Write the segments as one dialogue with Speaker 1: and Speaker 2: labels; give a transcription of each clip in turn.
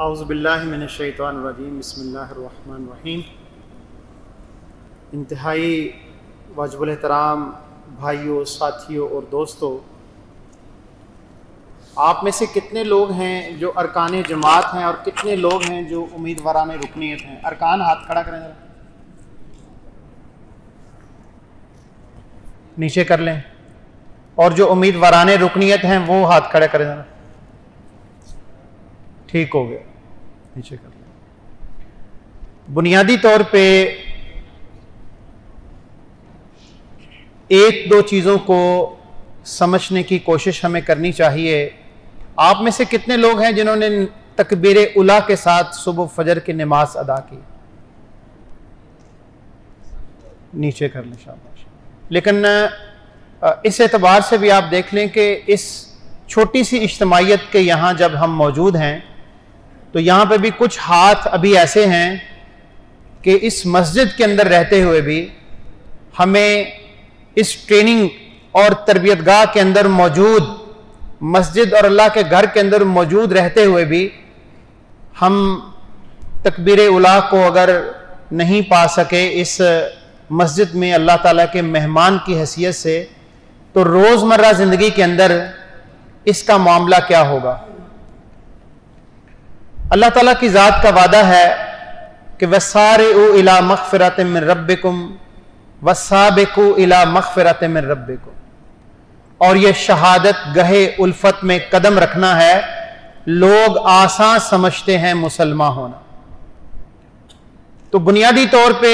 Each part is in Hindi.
Speaker 1: आउज़बिल्लिमिनशैतानरजीम बसमीम इंतहाई वाजबुल एहतराम, भाइयों, साथियों और दोस्तों, आप में से कितने लोग हैं जो अरकान जमात हैं और कितने लोग हैं जो उम्मीदवारान रुकनीत हैं? अरकान, हाथ खड़ा करें जरा। नीचे कर लें। और जो उम्मीदवारान रुकनीत हैं, वो हाथ खड़ा करें जरा। ठीक हो गया। नीचे कर लें बुनियादी तौर पे एक दो चीज़ों को समझने की कोशिश हमें करनी चाहिए। आप में से कितने लोग हैं जिन्होंने तकबीर उला के साथ सुबह फजर की नमाज़ अदा की? नीचे कर लें शाबाश। लेकिन इस एतबार से भी आप देख लें कि इस छोटी सी इज्तमाहीत के यहाँ जब हम मौजूद हैं तो यहाँ पे भी कुछ हाथ अभी ऐसे हैं कि इस मस्जिद के अंदर रहते हुए भी हमें इस ट्रेनिंग और तरबियत गाह के अंदर मौजूद, मस्जिद और अल्लाह के घर के अंदर मौजूद रहते हुए भी हम तकबीर उला को अगर नहीं पा सके इस मस्जिद में अल्लाह ताला के मेहमान की हैसियत से तो रोज़मर्रा ज़िंदगी के अंदर इसका मामला क्या होगा? अल्लाह ताला की ज़ात का वादा है कि वसारे इला मगफरत में रबकुम वसाबकु इला मगफरत में रबकुम और यह शहादत गहे उल्फत में कदम रखना है, लोग आसान समझते हैं मुसलमान होना। तो बुनियादी तौर पे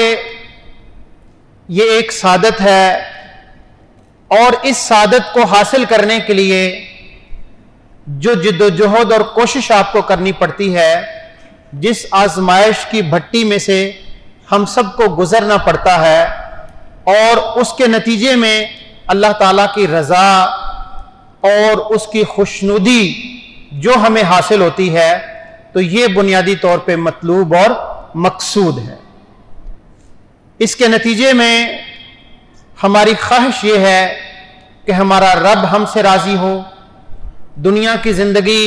Speaker 1: ये एक सादत है, और इस सादत को हासिल करने के लिए जो जिद्दोजहद और कोशिश आपको करनी पड़ती है, जिस आजमाइश की भट्टी में से हम सबको गुजरना पड़ता है और उसके नतीजे में अल्लाह ताला की रज़ा और उसकी खुशनुदी जो हमें हासिल होती है तो ये बुनियादी तौर पे मतलूब और मकसूद है। इसके नतीजे में हमारी ख्वाहिश ये है कि हमारा रब हमसे राज़ी हो दुनिया की ज़िंदगी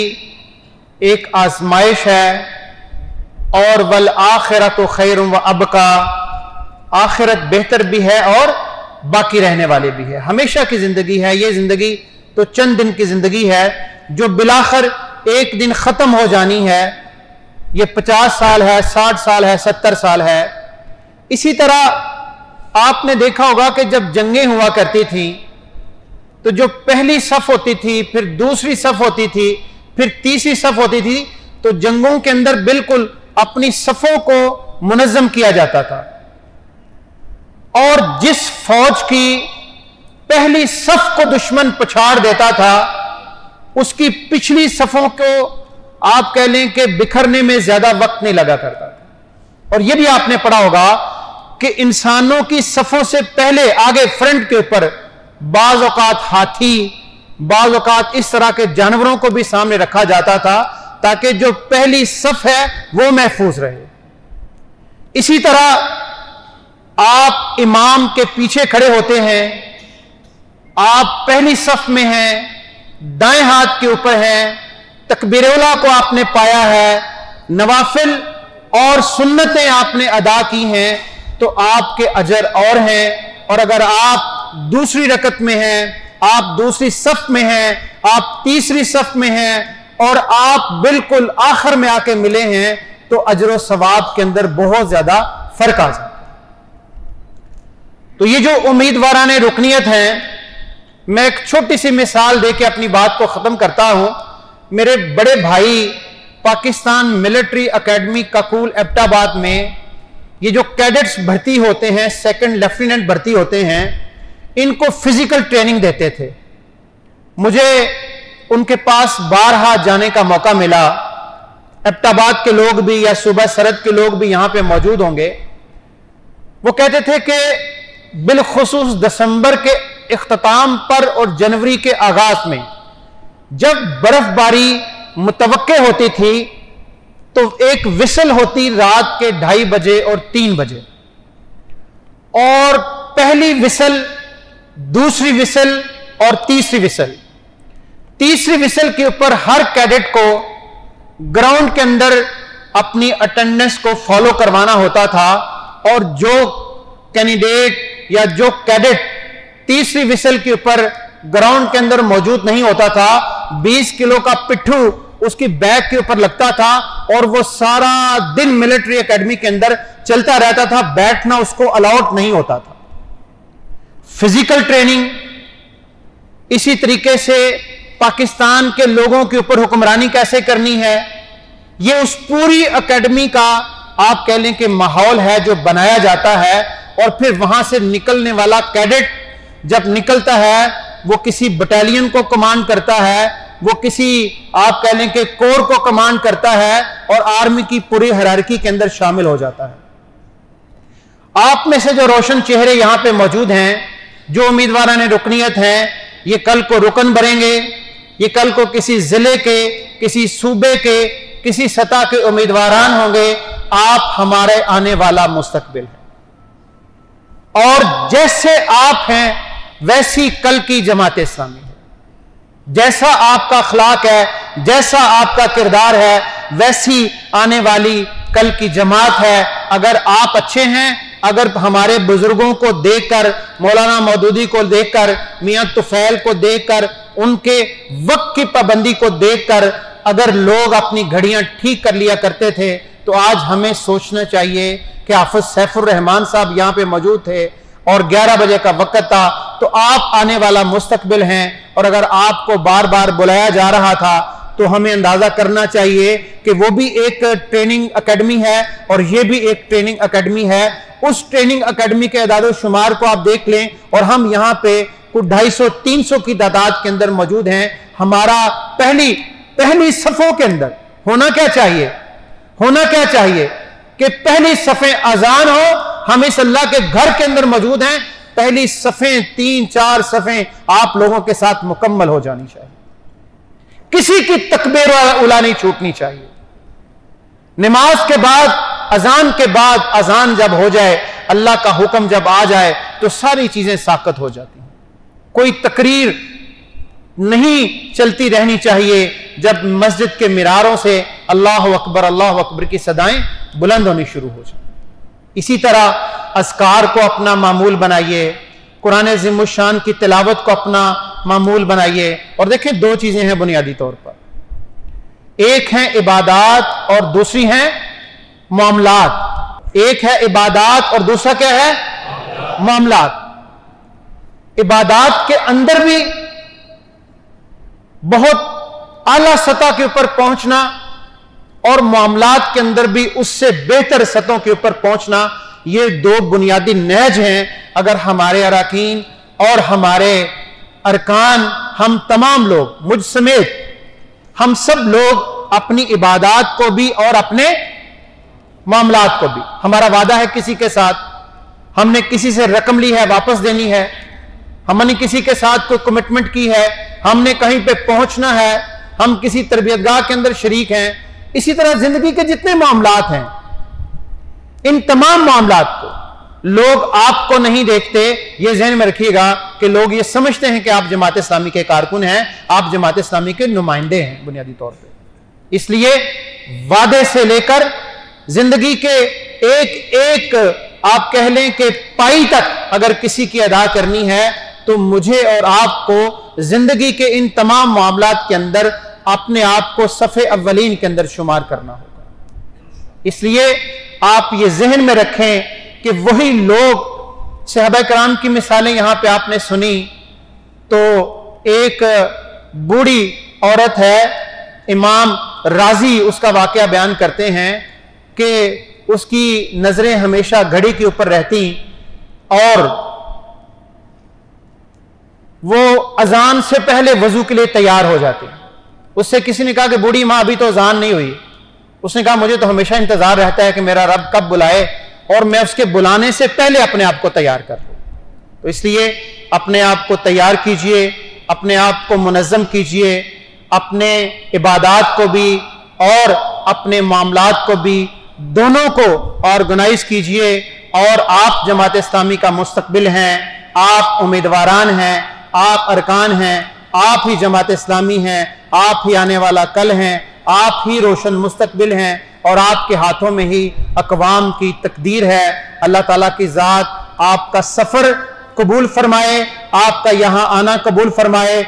Speaker 1: एक आजमाइश है, और वल आखिरत खैर व अब का आखिरत बेहतर भी है और बाकी रहने वाले भी है। हमेशा की ज़िंदगी है, ये ज़िंदगी तो चंद दिन की ज़िंदगी है, जो बिलाखर एक दिन ख़त्म हो जानी है। ये पचास साल है, साठ साल है, सत्तर साल है। इसी तरह आपने देखा होगा कि जब जंगें हुआ करती थी तो जो पहली सफ होती थी, फिर दूसरी सफ होती थी, फिर तीसरी सफ होती थी तो जंगों के अंदर बिल्कुल अपनी सफों को मुनजम किया जाता था। और जिस फौज की पहली सफ को दुश्मन पछाड़ देता था, उसकी पिछली सफों को आप कह लें कि बिखरने में ज़्यादा वक्त नहीं लगा करता था। और यह भी आपने पढ़ा होगा कि इंसानों की सफों से पहले आगे फ्रंट के ऊपर बाज अवकात हाथी, बाज अवकात इस तरह के जानवरों को भी सामने रखा जाता था ताकि जो पहली सफ है वो महफूज रहे। इसी तरह आप इमाम के पीछे खड़े होते हैं, आप पहली सफ में हैं, दाएँ हाथ के ऊपर हैं तकबीरला को आपने पाया है, नवाफिल और सुन्नतें आपने अदा की हैं तो आपके अजर और हैं और अगर आप दूसरी रकत में हैं, आप दूसरी सफ में हैं, आप तीसरी सफ में हैं, और आप बिल्कुल आखिर में आके मिले हैं तो अजर सवाब के अंदर बहुत ज़्यादा फ़र्क आ जाता तो ये जो उम्मीदवार ने रुकनीत है, मैं एक छोटी सी मिसाल दे के अपनी बात को खत्म करता हूँ। मेरे बड़े भाई पाकिस्तान मिलिट्री एकेडमी ककूल एबटाबाद में ये जो कैडेट्स भर्ती होते हैं, सेकंड लेफ्टिनेंट भर्ती होते हैं इनको फ़िज़िकल ट्रेनिंग देते थे। मुझे उनके पास बारहा जाने का मौका मिला। एबटाबाद के लोग भी या सुबह सरद के लोग भी यहाँ पे मौजूद होंगे। वो कहते थे कि बिलखसूस दिसंबर के अख्ताम पर और जनवरी के आगाज़ में जब बर्फबारी मुतव होती थी तो एक विसल होती रात के ढाई बजे और तीन बजे। और पहली विसल दूसरी विसल और तीसरी विसल। तीसरी विसल के ऊपर हर कैडेट को ग्राउंड के अंदर अपनी अटेंडेंस को फॉलो करवाना होता था और जो कैंडिडेट या जो कैडेट तीसरी विसल के ऊपर ग्राउंड के अंदर मौजूद नहीं होता था 20 किलो का पिट्ठू उसकी बैग के ऊपर लगता था और वो सारा दिन मिलिट्री एकेडमी के अंदर चलता रहता था, बैठना उसको अलाउड नहीं होता था। फ़िज़िकल ट्रेनिंग, इसी तरीके से पाकिस्तान के लोगों के ऊपर हुक्मरानी कैसे करनी है, ये उस पूरी एकेडमी का आप कह लें कि माहौल है जो बनाया जाता है और फिर वहाँ से निकलने वाला कैडेट जब निकलता है, वो किसी बटालियन को कमांड करता है, वो किसी आप कह लें कि कोर को कमांड करता है और आर्मी की पूरी हरारकी के अंदर शामिल हो जाता है। आप में से जो रोशन चेहरे यहाँ पे मौजूद हैं जो उम्मीदवार ने रुकनीत है ये कल को रुकन भरेंगे। ये कल को किसी ज़िले के, किसी सूबे के, किसी सतह के उम्मीदवार होंगे। आप हमारे आने वाला मुस्तकबिल है। और जैसे आप हैं, वैसी कल की जमात इस्लामी है। जैसा आपका अखलाक है, जैसा आपका किरदार है, वैसी आने वाली कल की जमात है। अगर आप अच्छे हैं अगर हमारे बुज़ुर्गों को देखकर, मौलाना मौदूदी को देखकर, मियाँ तुफैल को देखकर, उनके वक्त की पाबंदी को देखकर अगर लोग अपनी घड़ियाँ ठीक कर लिया करते थे तो आज हमें सोचना चाहिए कि हाफिज सैफुर रहमान साहब यहाँ पे मौजूद थे और 11 बजे का वक्त था तो आप आने वाला मुस्तकबिल हैं और अगर आपको बार बार बुलाया जा रहा था तो हमें अंदाज़ा करना चाहिए कि वो भी एक ट्रेनिंग एकेडमी है और ये भी एक ट्रेनिंग एकेडमी है। उस ट्रेनिंग एकेडमी के अदाद शुमार को आप देख लें और हम यहाँ पे कुछ ढाई सौ, तीन सौ की तादाद के अंदर मौजूद हैं। हमारा पहली पहली सफों के अंदर होना क्या चाहिए? होना क्या चाहिए? कि पहली सफ़े अजान हो, हम इस अल्लाह के घर के अंदर मौजूद हैं। पहली सफ़े, तीन, चार सफ़े आप लोगों के साथ मुकम्मल हो जानी चाहिए। किसी की तकबीर उला नहीं छूटनी चाहिए। नमाज़ के बाद, अजान के बाद, अजान जब हो जाए, अल्लाह का हुक्म जब आ जाए तो सारी चीज़ें साकत हो जाती हैं। कोई तकरीर नहीं चलती रहनी चाहिए जब मस्जिद के मीरारों से अल्लाह अकबर अल्लाह अकबर की सदाएँ बुलंद होनी शुरू हो जाए। इसी तरह असकार को अपना मामूल बनाइए कुरान जिमुशान की तिलावत को अपना मामूल बनाइए। और देखिए, दो चीज़ें हैं बुनियादी तौर पर। एक है इबादात और दूसरी है मामलात। एक है इबादात और दूसरा क्या है? मामलात। इबादात के अंदर भी बहुत आला सतह के ऊपर पहुँचना और मामलात के अंदर भी उससे बेहतर सतहों के ऊपर पहुँचना, ये दो बुनियादी नज हैं अगर हमारे अरकान और हमारे अरकान, हम तमाम लोग, मुझ समेत, हम सब लोग अपनी इबादात को भी और अपने मामलात को भी। हमारा वादा है किसी के साथ। हमने किसी से रकम ली है, वापस देनी है। हमने किसी के साथ कोई कमिटमेंट की है। हमने कहीं पे पहुँचना है। हम किसी तरबियतगाह के अंदर शरीक हैं। इसी तरह ज़िंदगी के जितने मामला हैं, इन तमाम मामला को लोग आपको नहीं देखते, ये जहन में रखिएगा कि लोग ये समझते हैं कि आप जमात इस्लामी के कारकुन हैं, आप जमात इस्लामी के नुमाइंदे हैं बुनियादी तौर पर इसलिए वादे से लेकर ज़िंदगी के एक एक आप कह लें कि पाई तक अगर किसी की अदा करनी है तो मुझे और आपको ज़िंदगी के इन तमाम मामला के अंदर अपने आप को सफ़े अव्वलीन के अंदर शुमार करना होगा। इसलिए आप ये जहन में रखें कि वही लोग सहबा कराम की मिसालें यहाँ पे आपने सुनी तो एक बूढ़ी औरत है, इमाम राज़ी उसका वाक्य बयान करते हैं कि उसकी नज़रें हमेशा घड़ी के ऊपर रहती और वो अजान से पहले वज़ू के लिए तैयार हो जाती। उससे किसी ने कहा कि बूढ़ी माँ, अभी तो अजान नहीं हुई। उसने कहा, मुझे तो हमेशा इंतज़ार रहता है कि मेरा रब कब बुलाए और मैं उसके बुलाने से पहले अपने आप को तैयार कर लूँ। तो इसलिए अपने आप को तैयार कीजिए, अपने आप को मुनज़म कीजिए, अपने इबादात को भी और अपने मामलात को भी दोनों को ऑर्गेनाइज कीजिए। और आप जमात इस्लामी का मुस्तबिल हैं, आप उम्मीदवारान हैं, आप अरकान हैं, आप ही जमात इस्लामी हैं, आप ही आने वाला कल हैं आप ही रोशन मुस्तकबिल हैं और आपके हाथों में ही अकवाम की तकदीर है। अल्लाह ताला की ज़ात आपका सफ़र कबूल फरमाए, आपका यहाँ आना कबूल फरमाए।